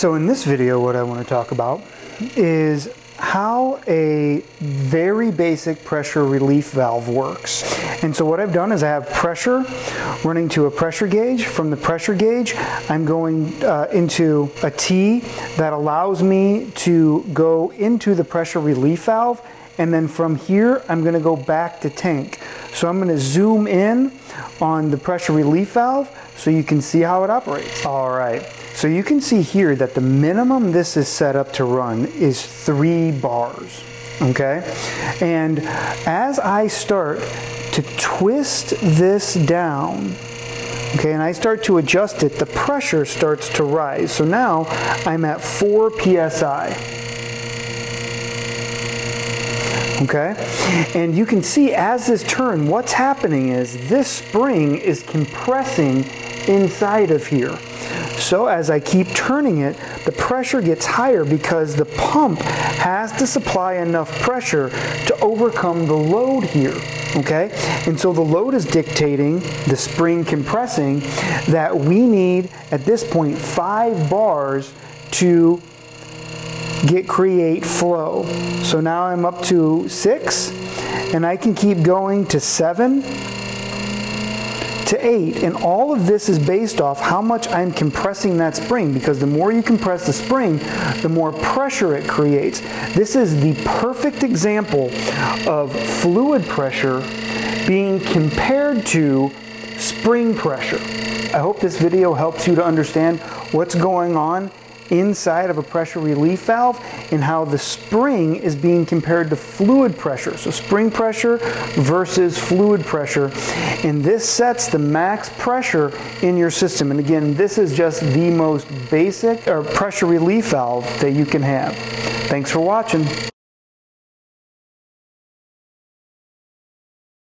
So in this video, what I want to talk about is how a very basic pressure relief valve works. And so what I've done is I have pressure running to a pressure gauge. From the pressure gauge, I'm going uh, into a T that allows me to go into the pressure relief valve. And then from here, I'm gonna go back to tank. So I'm gonna zoom in on the pressure relief valve so you can see how it operates. All right. So you can see here that the minimum this is set up to run is three bars, okay? And as I start to twist this down, okay, and I start to adjust it, the pressure starts to rise. So now I'm at 4 psi. Okay? And you can see as this turn, what's happening is this spring is compressing inside of here. So as I keep turning it, the pressure gets higher because the pump has to supply enough pressure to overcome the load here. Okay? And so the load is dictating the spring compressing that we need at this point five bars to get create flow. So now I'm up to six and I can keep going to seven to 8. And all of this is based off how much I'm compressing that spring because the more you compress the spring, the more pressure it creates. This is the perfect example of fluid pressure being compared to spring pressure. I hope this video helps you to understand what's going on inside of a pressure relief valve and how the spring is being compared to fluid pressure. So spring pressure versus fluid pressure. And this sets the max pressure in your system. And again, this is just the most basic or pressure relief valve that you can have. Thanks for watching.